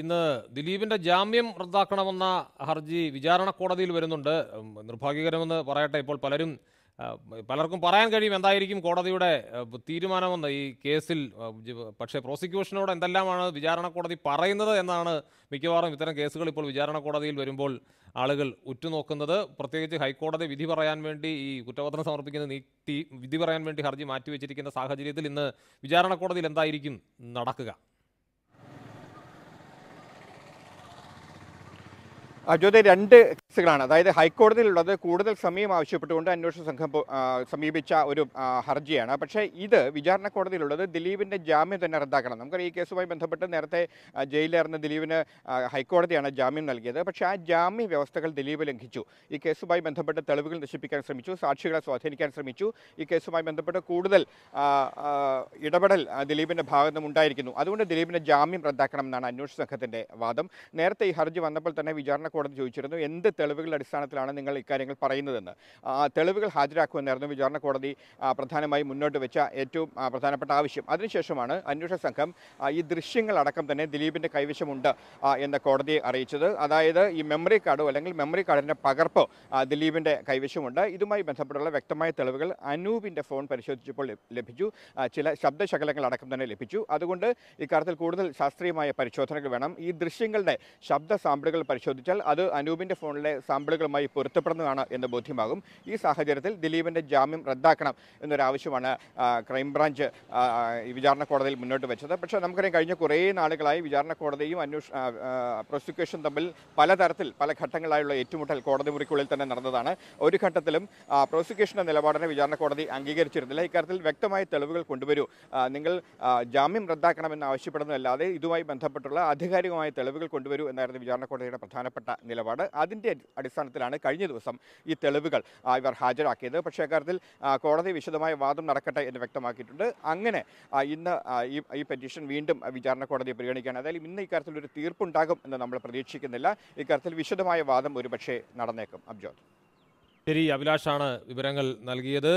ഇന്ന് ദിലീപിന്റെ ജാമ്യം റദ്ദാക്കണമെന്ന ഹർജി വിചാരണ കോടതിയിൽ വരുന്നുണ്ട്. നിർഭാഗ്യകരമെന്ന് പറയട്ടെ ഇപ്പോൾ പലരും പലർക്കും പറയാൻ കഴിയും എന്തായിരിക്കും കോടതിയുടെ തീരുമാനമെന്ന് ഈ കേസിൽ പക്ഷേ പ്രോസിക്യൂഷനോട് എന്തെല്ലാമാണ് വിചാരണ കോടതി പറയുന്നത് എന്നാണ് മിക്കവാറും ഇത്തരം കേസുകൾ ഇപ്പോൾ വിചാരണ കോടതിയിൽ വരുമ്പോൾ ആളുകൾ ഉറ്റുനോക്കുന്നത്. പ്രത്യേകിച്ച് ഹൈക്കോടതി വിധി പറയാൻ വേണ്ടി ഈ കുറ്റപത്രം സമർപ്പിക്കുന്ന നീട്ടി വിധി പറയാൻ വേണ്ടി ഹർജി മാറ്റിവെച്ചിരിക്കുന്ന സാഹചര്യത്തിൽ ഇന്ന് വിചാരണ കോടതിയിൽ എന്തായിരിക്കും നടക്കുക? അജോദ് രണ്ട് കേസുകളാണ്. അതായത് ഹൈക്കോടതിയിലുള്ളത് കൂടുതൽ സമയം ആവശ്യപ്പെട്ടുകൊണ്ട് അന്വേഷണ സംഘം സമീപിച്ച ഒരു ഹർജിയാണ്. പക്ഷേ ഇത് വിചാരണ കോടതിയിലുള്ളത് ദിലീപിന്റെ ജാമ്യം തന്നെ റദ്ദാക്കണം. നമുക്കറിയാം ഈ കേസുമായി ബന്ധപ്പെട്ട് നേരത്തെ ആ, ജയിലിലായിരുന്ന ദിലീപിന് ഹൈക്കോടതിയാണ് ജാമ്യം നൽകിയത്. പക്ഷേ ആ ജാമ്യ വ്യവസ്ഥകൾ ദിലീപ് ലംഘിച്ചു. ഈ കേസുമായി ബന്ധപ്പെട്ട് തെളിവുകൾ നശിപ്പിക്കാൻ ശ്രമിച്ചു സാക്ഷികളെ സ്വാധീനിക്കാൻ ശ്രമിച്ചു. ഈ കേസുമായി ബന്ധപ്പെട്ട് കൂടുതൽ ഇടപെടൽ ദിലീപിന്റെ ഭാഗത്തു നിന്നും ഉണ്ടായിരിക്കുന്നു. അതുകൊണ്ട് ദിലീപിന്റെ ജാമ്യം റദ്ദാക്കണം എന്നാണ് അന്വേഷണ സംഘത്തിന്റെ വാദം. നേരത്തെ ഈ ഹർജി വന്നപ്പോൾ തന്നെ വിചാരണ കോടതി ചോദിച്ചിരുന്നു എന്ത് തെളിവുകളുടെ അടിസ്ഥാനത്തിലാണ് നിങ്ങൾ ഇക്കാര്യങ്ങൾ പറയുന്നതെന്ന്? തെളിവുകൾ ഹാജരാക്കുമെന്നായിരുന്നു വിചാരണ കോടതി പ്രധാനമായി മുന്നോട്ട് വെച്ച ഏറ്റവും പ്രധാനപ്പെട്ട ആവശ്യം. അതിനുശേഷമാണ് അന്വേഷണ സംഘം ഈ ദൃശ്യങ്ങളടക്കം തന്നെ ദിലീപിന്റെ കൈവശമുണ്ട് എന്ന കോടതിയെ അറിയിച്ചത്. അതായത് ഈ മെമ്മറി കാർഡോ അല്ലെങ്കിൽ മെമ്മറി കാർഡിന്റെ പകർപ്പോ ദിലീപിന്റെ കൈവശമുണ്ട്. ഇതുമായി ബന്ധപ്പെട്ടുള്ള വ്യക്തമായ തെളിവുകൾ അനൂപിന്റെ ഫോൺ പരിശോധിച്ചപ്പോൾ ലഭിച്ചു. ചില ശബ്ദശകലങ്ങൾ അടക്കം തന്നെ ലഭിച്ചു. അതുകൊണ്ട് ഇക്കാര്യത്തിൽ കൂടുതൽ ശാസ്ത്രീയമായ പരിശോധനകൾ വേണം. ഈ ദൃശ്യങ്ങളുടെ ശബ്ദ സാമ്പിളുകൾ പരിശോധിച്ചാൽ അത് അനൂപിന്റെ ഫോണിലെ സാമ്പിളുകളുമായി പൊരുത്തപ്പെടുന്നതാണ് എന്ന് ബോധ്യമാകും. ഈ സാഹചര്യത്തിൽ ദിലീപിന്റെ ജാമ്യം റദ്ദാക്കണം എന്നൊരാവശ്യമാണ് ക്രൈംബ്രാഞ്ച് വിചാരണ കോടതിയിൽ മുന്നോട്ട് വെച്ചത്. പക്ഷേ നമുക്കറിയാം കഴിഞ്ഞ കുറേ നാളുകളായി വിചാരണ കോടതിയും അന്വേഷ ആ, ആ, പ്രോസിക്യൂഷൻ തമ്മിൽ പലതരത്തിൽ പല ഘട്ടങ്ങളായുള്ള ഏറ്റുമുട്ടൽ കോടതി മുറിക്കുള്ളിൽ തന്നെ നടന്നതാണ്. ഒരു ഘട്ടത്തിലും പ്രോസിക്യൂഷന്റെ നിലപാടിനെ വിചാരണ കോടതി അംഗീകരിച്ചിരുന്നില്ല. ഇക്കാര്യത്തിൽ വ്യക്തമായ തെളിവുകൾ കൊണ്ടുവരൂ നിങ്ങൾ ജാമ്യം റദ്ദാക്കണമെന്ന് ആവശ്യപ്പെടുന്നതല്ലാതെ ഇതുമായി ബന്ധപ്പെട്ടുള്ള ആധികാരികമായ തെളിവുകൾ കൊണ്ടുവരൂ എന്നായിരുന്നു വിചാരണ കോടതിയുടെ പ്രധാനപ്പെട്ട നിലപാട്. അതിന്റെ അടിസ്ഥാനത്തിലാണ് കഴിഞ്ഞ ദിവസം ഈ തെളിവുകൾ ഇവർ ഹാജരാക്കിയത്. പക്ഷേ അക്കാര്യത്തിൽ കോടതി വിശദമായ വാദം നടക്കട്ടെ എന്ന് വ്യക്തമാക്കിയിട്ടുണ്ട്. അങ്ങനെ ഇന്ന് ഈ പെറ്റീഷൻ വീണ്ടും വിചാരണ കോടതി പരിഗണിക്കുകയാണ്. അതായത് ഇന്ന് ഇക്കാര്യത്തിൽ ഒരു തീർപ്പുണ്ടാകും എന്ന് നമ്മൾ പ്രതീക്ഷിക്കുന്നില്ല. ഇക്കാര്യത്തിൽ വിശദമായ വാദം ഒരുപക്ഷെ നടന്നേക്കും. അബ്ജോദ്. ശരി അഭിലാഷാണ് വിവരങ്ങൾ നൽകിയത്.